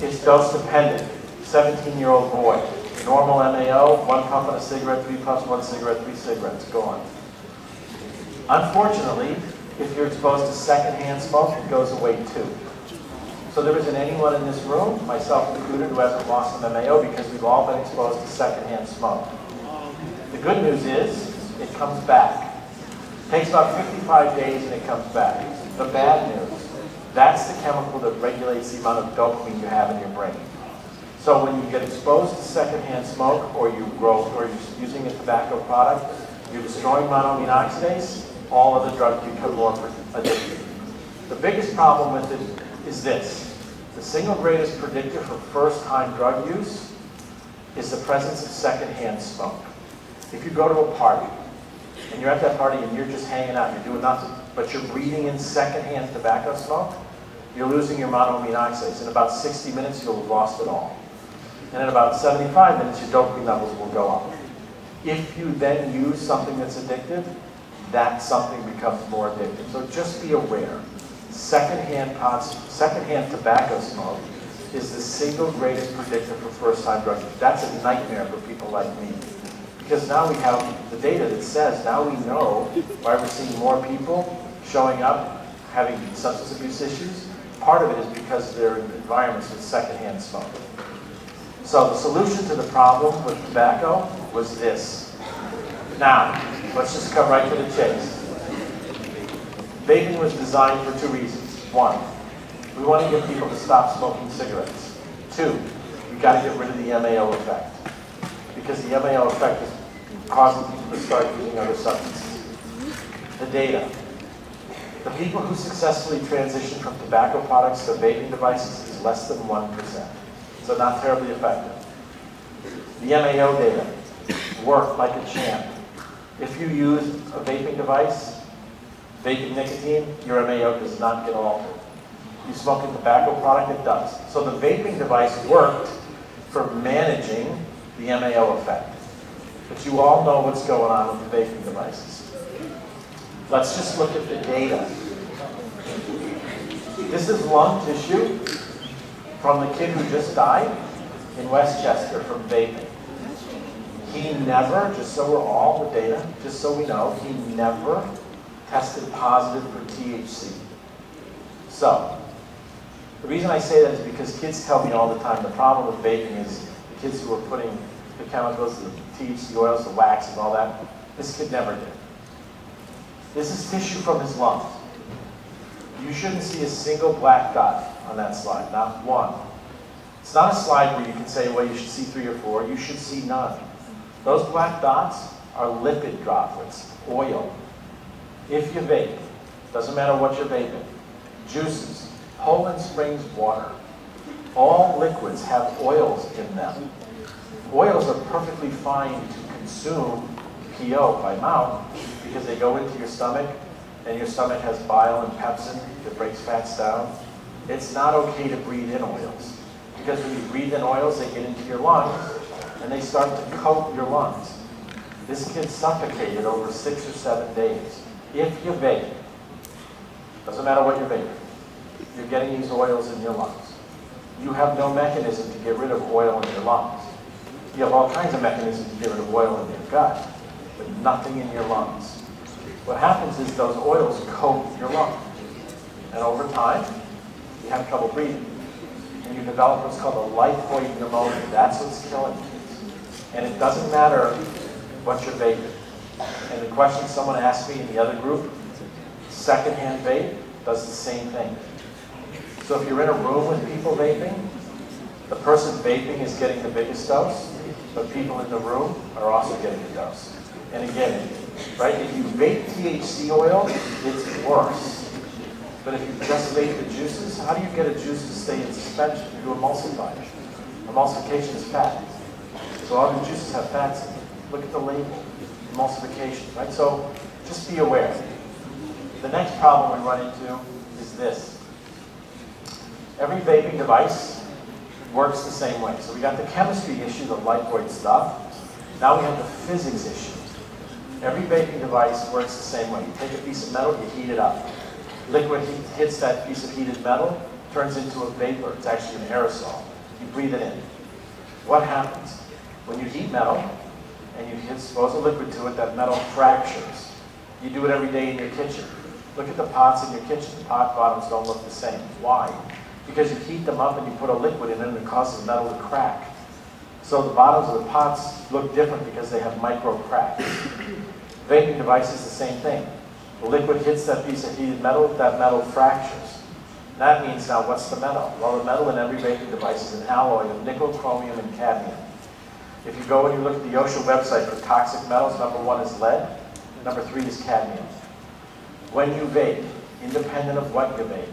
S1: It's dose dependent. 17-year-old boy, normal MAO, one puff on a cigarette, three puffs, one cigarette, three cigarettes, gone. Unfortunately, if you're exposed to secondhand smoke, it goes away too. So there isn't anyone in this room, myself included, who hasn't lost an MAO because we've all been exposed to secondhand smoke. The good news is, it comes back. It takes about 55 days and it comes back. The bad news, that's the chemical that regulates the amount of dopamine you have in your brain. So when you get exposed to secondhand smoke or you grow or you're using a tobacco product, you're destroying monoamine oxidase, all of the drugs become more addictive. The biggest problem with it is this. The single greatest predictor for first-time drug use is the presence of secondhand smoke. If you go to a party and you're at that party and you're just hanging out, you're doing nothing, but you're breathing in secondhand tobacco smoke, you're losing your monoamine oxidase. In about 60 minutes, you'll have lost it all. And in about 75 minutes, your dopamine levels will go up. If you then use something that's addictive, that something becomes more addictive. So just be aware. Secondhand, secondhand tobacco smoke is the single greatest predictor for first-time drug use. That's a nightmare for people like me. Because now we have the data that says, now we know why we're seeing more people showing up having substance abuse issues. Part of it is because they're in environments with secondhand smoke. So the solution to the problem with tobacco was this. Now, let's just come right to the chase. Vaping was designed for two reasons. One, we want to get people to stop smoking cigarettes. Two, we've got to get rid of the MAO effect. Because the MAO effect is causing people to start using other substances. The data. The people who successfully transition from tobacco products to vaping devices is less than 1%. So not terribly effective. The MAO data worked like a champ. If you use a vaping device, vaping nicotine, your MAO does not get altered. You smoke a tobacco product, it does. So the vaping device worked for managing the MAO effect. But you all know what's going on with the vaping devices. Let's just look at the data. This is lung tissue from the kid who just died in Westchester from vaping. He never, just so we're all the data, just so we know, he never tested positive for THC. So, the reason I say that is because kids tell me all the time the problem with vaping is the kids who are putting the chemicals, the THC oils, the wax and all that, this kid never did. This is tissue from his lungs. You shouldn't see a single black dot on that slide, not one. It's not a slide where you can say, well, you should see three or four. You should see none. Those black dots are lipid droplets, oil. If you vape, doesn't matter what you're vaping, juices, Poland Springs water, all liquids have oils in them. Oils are perfectly fine to consume PO by mouth because they go into your stomach and your stomach has bile and pepsin that breaks fats down. It's not okay to breathe in oils because when you breathe in oils, they get into your lungs and they start to coat your lungs. This kid suffocated over six or seven days. If you vape, doesn't matter what you're vaping, you're getting these oils in your lungs. You have no mechanism to get rid of oil in your lungs. You have all kinds of mechanisms to get rid of oil in your gut, but nothing in your lungs. What happens is those oils coat your lungs. And over time, you have trouble breathing. And you develop what's called a lipoid pneumonia. That's what's killing you. And it doesn't matter what you're vaping. And the question someone asked me in the other group, secondhand vape does the same thing. So if you're in a room with people vaping, the person vaping is getting the biggest dose, but people in the room are also getting the dose. And again, right, if you vape THC oil, it's worse. But if you just vape the juices, how do you get a juice to stay in suspension? You emulsify it. Emulsification is fat. So all the juices have fats in them. Look at the label, emulsification, right? So just be aware. The next problem we run into is this. Every vaping device works the same way. So we got the chemistry issue, the lipoid stuff. Now we have the physics issue. Every vaping device works the same way. You take a piece of metal, you heat it up. Liquid hits that piece of heated metal, turns into a vapor. It's actually an aerosol. You breathe it in. What happens? When you heat metal and you expose a liquid to it, that metal fractures. You do it every day in your kitchen. Look at the pots in your kitchen. The pot bottoms don't look the same. Why? Because you heat them up and you put a liquid in it and it causes metal to crack. So the bottoms of the pots look different because they have micro cracks. Vaping device is the same thing. The liquid hits that piece of heated metal, that metal fractures. That means now what's the metal? Well, the metal in every vaping device is an alloy of nickel, chromium, and cadmium. If you go and you look at the OSHA website for toxic metals, number one is lead, number three is cadmium. When you vape, independent of what you vape,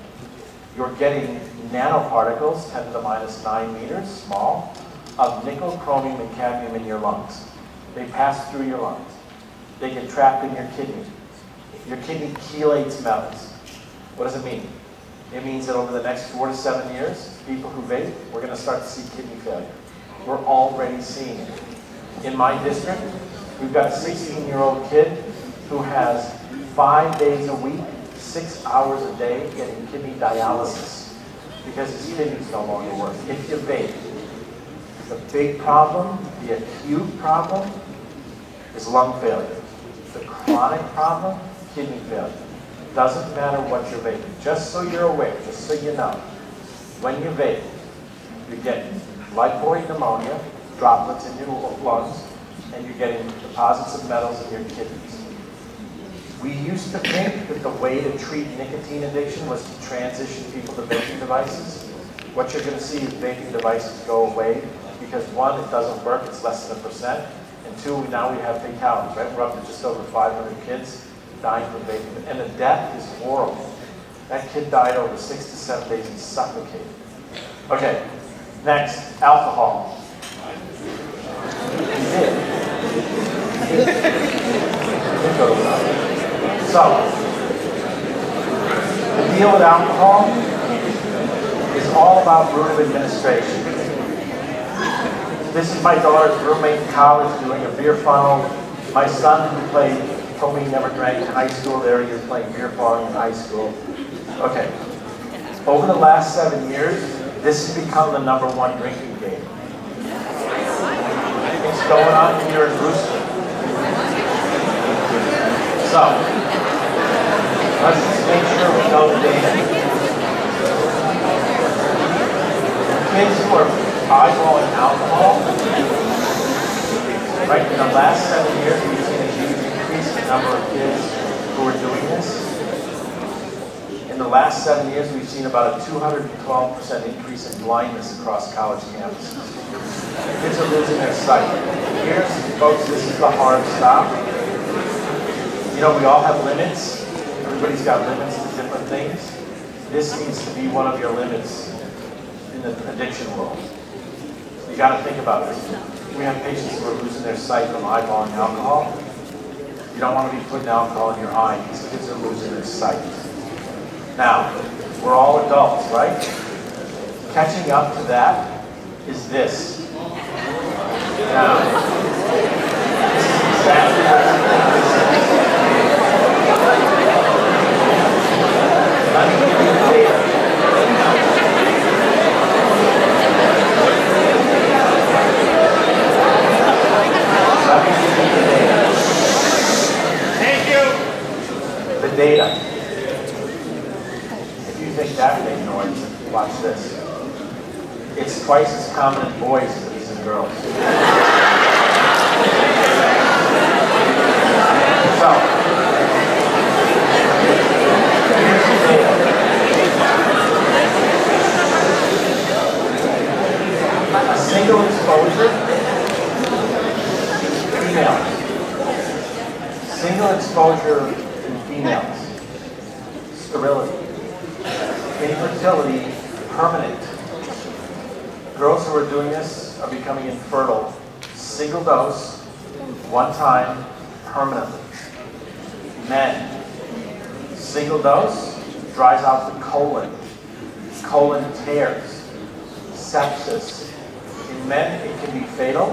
S1: you're getting nanoparticles, 10 to the minus 9 meters, small, of nickel, chromium, and cadmium in your lungs. They pass through your lungs. They get trapped in your kidney. Your kidney chelates metals. What does it mean? It means that over the next four to seven years, people who vape, we're going to start to see kidney failure. We're already seeing it. In my district, we've got a 16-year-old kid who has five days a week, six hours a day getting kidney dialysis because his kidneys no longer work. If you vape, the big problem, the acute problem, is lung failure. The chronic problem, kidney failure. Doesn't matter what you're vaping. Just so you're aware, just so you know, when you vape, you're getting lipoid pneumonia, droplets in your lungs, and you're getting deposits of metals in your kidneys. We used to think that the way to treat nicotine addiction was to transition people to vaping devices. What you're going to see is vaping devices go away because one, it doesn't work, it's less than a percent, and two, now we have fatalities, right? We're up to just over 500 kids dying from vaping, and the death is horrible. That kid died over six to seven days and suffocated. Okay, Next, alcohol. So, the deal with alcohol is all about of administration. This is my daughter's roommate in college doing a beer funnel. My son who played, told me he never drank in high school, there he is playing beer funnel in high school. Okay. Over the last seven years, this has become the number one drinking game. It's going on here in Brewster. So, let's just make sure we know the data. Kids who are eyeballing alcohol, right, in the last seven years, we've seen a huge increase in the number of kids who are doing this. In the last seven years, we've seen about a 212% increase in blindness across college campuses. Kids are losing their sight. Here's, folks, this is the hard stop. You know, we all have limits. Everybody's got limits to different things. This needs to be one of your limits in the addiction world. You got to think about this. We have patients who are losing their sight from eyeballing alcohol. You don't want to be putting alcohol in your eye. These kids are losing their sight. Now, we're all adults, right? Catching up to that is this. Now. Thank you. The data. If you think that made noise, watch this. It's twice as common in boys as in girls. So. A single exposure, female. Single exposure in females, sterility infertility permanent. Girls who are doing this are becoming infertile. Single dose, one time, permanently. Men, single dose, dries out the colon. Colon tears, sepsis. In men, it can be fatal.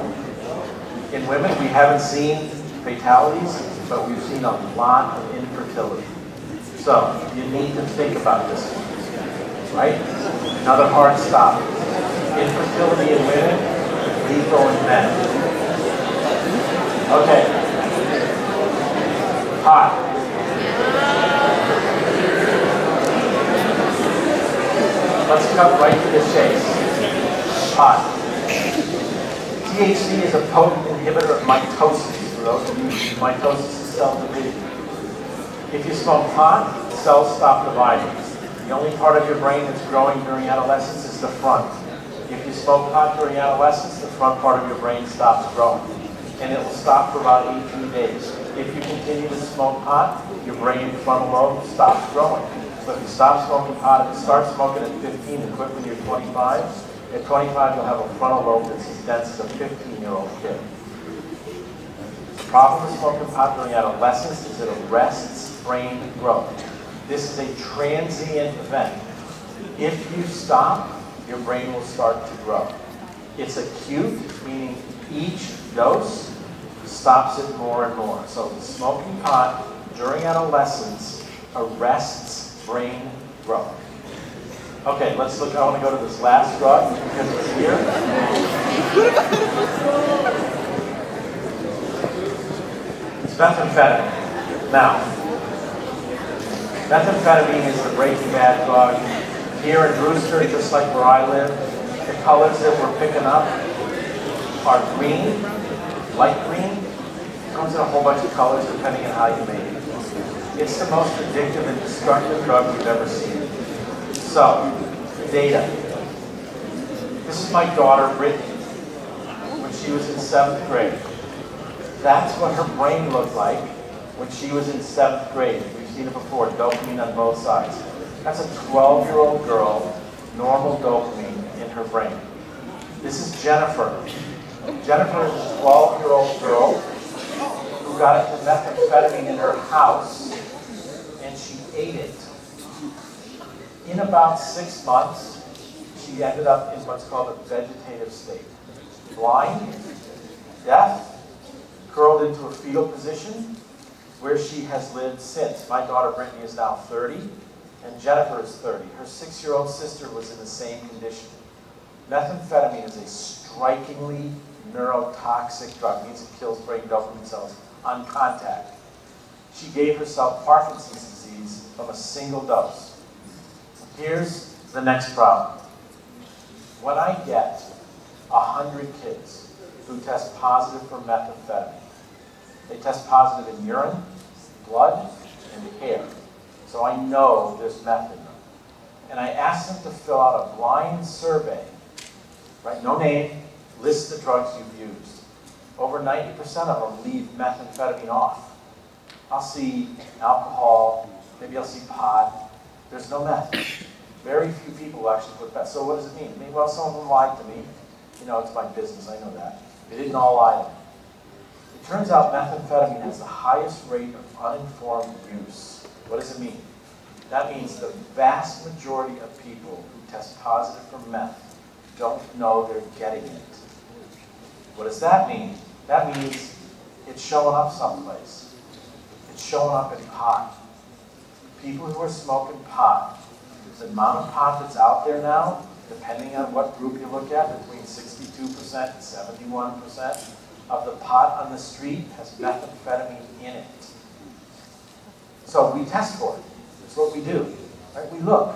S1: In women, we haven't seen fatalities, but we've seen a lot of infertility. So, you need to think about this right? Another hard stop. Infertility in women, lethal in men. Okay. Hot. Let's cut right to the chase. Hot. THC is a potent inhibitor of mitosis. For those of you, mitosis is cell division. If you smoke pot, cells stop dividing. The only part of your brain that's growing during adolescence is the front. If you smoke pot during adolescence, the front part of your brain stops growing. And it will stop for about 18 days. If you continue to smoke pot, your brain frontal lobe stops growing. So if you stop smoking pot, you start smoking at 15 and quit when you're 25, at 25 you'll have a frontal lobe that's as dense as a 15-year-old kid. The problem with smoking pot during adolescence is it arrests brain growth. This is a transient event. If you stop, your brain will start to grow. It's acute, meaning each dose stops it more and more. So smoking pot during adolescence arrests brain growth. Okay, let's look, I want to go to this last drug because it's here. It's methamphetamine. Now, Methamphetamine is the breaking bad drug. Here in Brewster, just like where I live, the colors that we're picking up are green, light green. It comes in a whole bunch of colors depending on how you make it. It's the most addictive and destructive drug we've ever seen. So, data. This is my daughter, Brittany, when she was in seventh grade. That's what her brain looked like when she was in seventh grade. Seen it before, dopamine on both sides. That's a 12-year-old girl, normal dopamine in her brain. This is Jennifer. Jennifer is a 12-year-old girl who got into methamphetamine in her house and she ate it. In about six months, she ended up in what's called a vegetative state. Blind, deaf, curled into a fetal position, where she has lived since. My daughter Brittany is now 30, and Jennifer is 30. Her six-year-old sister was in the same condition. Methamphetamine is a strikingly neurotoxic drug. It means it kills brain dopamine cells on contact. She gave herself Parkinson's disease from a single dose. Here's the next problem. When I get 100 kids who test positive for methamphetamine, they test positive in urine, blood, and hair. So I know this meth in them. And I ask them to fill out a blind survey, right? No name, list the drugs you've used. Over 90% of them leave methamphetamine off. I'll see alcohol, maybe I'll see pot. There's no meth. Very few people actually put meth. So what does it mean, well, some of them lied to me. You know, it's my business, I know that. They didn't all lie to me. Turns out methamphetamine has the highest rate of uninformed use. What does it mean? That means the vast majority of people who test positive for meth don't know they're getting it. What does that mean? That means it's showing up someplace. It's showing up in pot. People who are smoking pot, there's the amount of pot that's out there now, depending on what group you look at, between 62% and 71%, of the pot on the street has methamphetamine in it. So we test for it. That's what we do. Right? We look.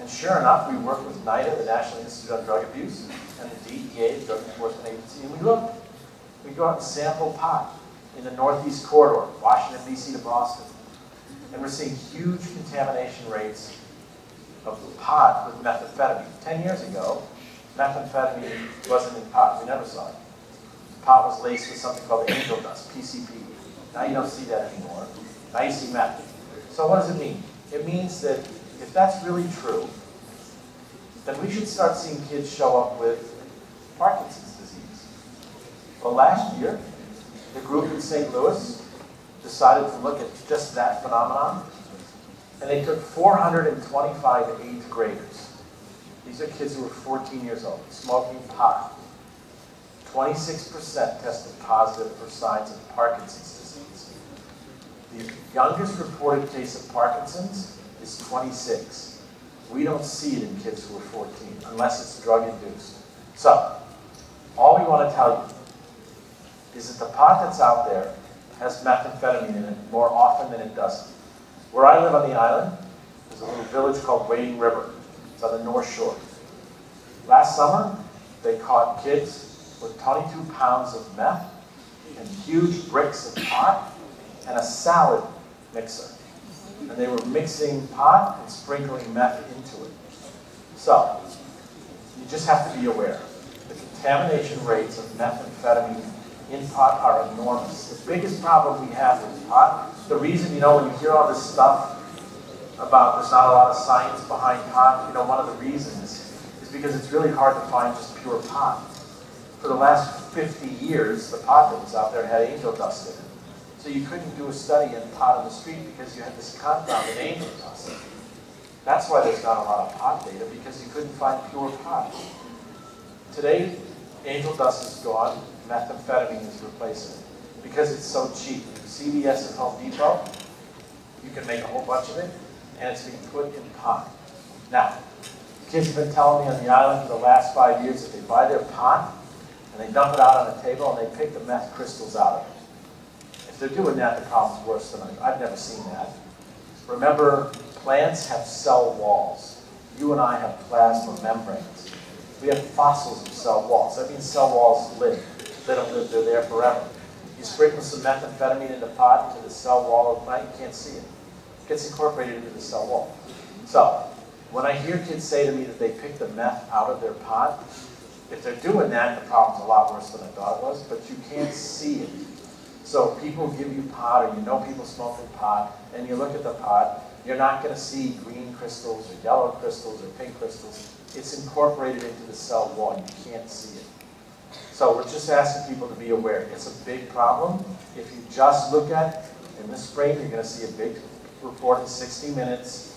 S1: And sure enough, we work with NIDA, the National Institute on Drug Abuse, and the DEA, the Drug Enforcement Agency, and we look. We go out and sample pot in the Northeast Corridor, Washington, D.C. to Boston. And we're seeing huge contamination rates of pot with methamphetamine. Ten years ago, methamphetamine wasn't in pot. We never saw it pot was laced with something called the angel dust, PCP. Now you don't see that anymore. Now you see meth. So what does it mean? It means that if that's really true, then we should start seeing kids show up with Parkinson's disease. Well, last year, the group in St. Louis decided to look at just that phenomenon, and they took 425 eighth graders. These are kids who were 14 years old, smoking pot. 26% tested positive for signs of Parkinson's disease. The youngest reported case of Parkinson's is 26. We don't see it in kids who are 14 unless it's drug-induced. So, all we want to tell you is that the pot that's out there has methamphetamine in it more often than it doesn't. Where I live on the island, there's a little village called Wading River. It's on the North Shore. Last summer, they caught kids with 22 pounds of meth and huge bricks of pot and a salad mixer. And they were mixing pot and sprinkling meth into it. So, you just have to be aware. The contamination rates of methamphetamine in pot are enormous. The biggest problem we have with pot, the reason, you know, when you hear all this stuff about there's not a lot of science behind pot, you know, one of the reasons is because it's really hard to find just pure pot for the last 50 years, the pot that was out there had angel dust in it. So you couldn't do a study in pot on the street because you had this confounded angel dust. That's why there's not a lot of pot data, because you couldn't find pure pot. Today, angel dust is gone, methamphetamine is replacing it because it's so cheap. CVS and Home Depot, you can make a whole bunch of it, and it's being put in pot. Now, kids have been telling me on the island for the last five years that they buy their pot, and they dump it out on the table and they pick the meth crystals out of it. If they're doing that, the problem's worse than I, I've never seen that. Remember, plants have cell walls. You and I have plasma membranes. We have fossils of cell walls. That means cell walls live. They don't live, they're there forever. You sprinkle some methamphetamine in the pot into the cell wall of the plant, you can't see it. It gets incorporated into the cell wall. So, when I hear kids say to me that they pick the meth out of their pot, if they're doing that, the problem's a lot worse than I thought it was, but you can't see it. So people give you pot, or you know people smoking pot, and you look at the pot, you're not going to see green crystals, or yellow crystals, or pink crystals. It's incorporated into the cell wall, you can't see it. So we're just asking people to be aware. It's a big problem. If you just look at, in the spring, you're gonna see a big report in 60 minutes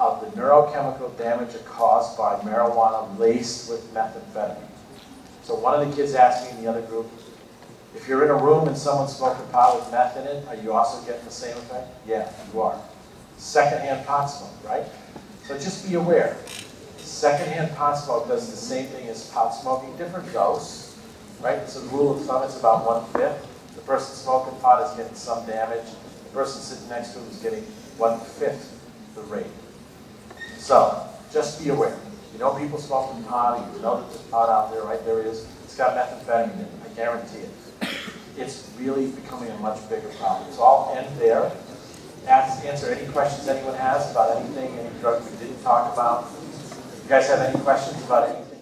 S1: of the neurochemical damage caused by marijuana laced with methamphetamine. So one of the kids asked me in the other group, if you're in a room and someone's smoking pot with meth in it, are you also getting the same effect? Yeah, you are. Secondhand pot smoke, right? So just be aware. Secondhand pot smoke does the same thing as pot smoking, different dose, right? It's a rule of thumb, it's about one-fifth. The person smoking pot is getting some damage. The person sitting next to him is getting one-fifth the rate. So, just be aware. You know people smoking pot, you know that there's pot out there, right? There is. It's got methamphetamine in it, I guarantee it. It's really becoming a much bigger problem. So I'll end there. Ask, answer any questions anyone has about anything, any drug we didn't talk about. You guys have any questions about any